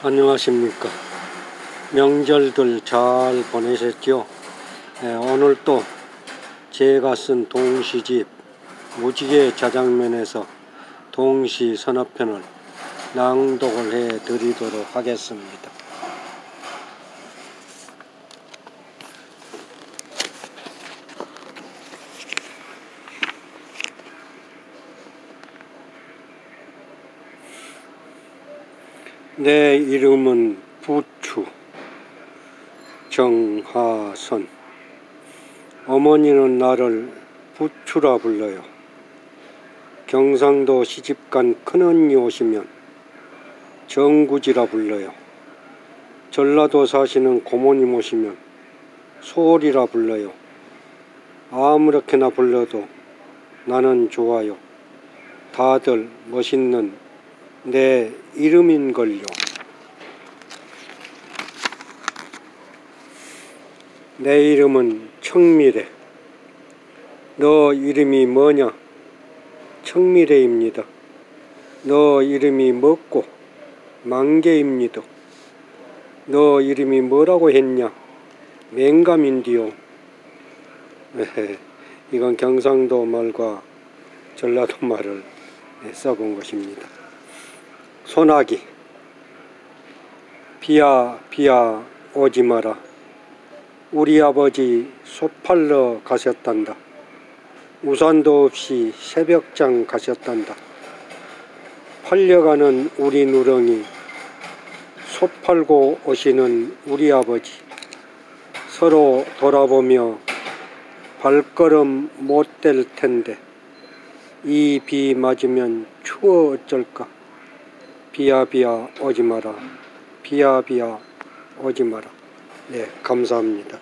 안녕하십니까. 명절들 잘 보내셨죠? 네, 오늘 또 제가 쓴 동시집 무지개 자장면에서 동시 선어편을 낭독을 해 드리도록 하겠습니다 내 이름은 부추 정하선 어머니는 나를 부추라 불러요. 경상도 시집간 큰언니 오시면 정구지라 불러요. 전라도 사시는 고모님 오시면 소리라 불러요. 아무렇게나 불러도 나는 좋아요. 다들 멋있는 내 이름인걸요. 내 이름은 청미래. 너 이름이 뭐냐? 청미래입니다. 너 이름이 뭐고? 만개입니다. 너 이름이 뭐라고 했냐? 맹감인디요. 이건 경상도 말과 전라도 말을 써본 것입니다. 소나기. 비야 비야 오지 마라. 우리 아버지 소 팔러 가셨단다. 우산도 없이 새벽장 가셨단다. 팔려가는 우리 누렁이 소 팔고 오시는 우리 아버지. 서로 돌아보며 발걸음 못될 텐데 이 비 맞으면 추워 어쩔까 비야 비야 오지 마라. 비야 비야 오지 마라. 네 감사합니다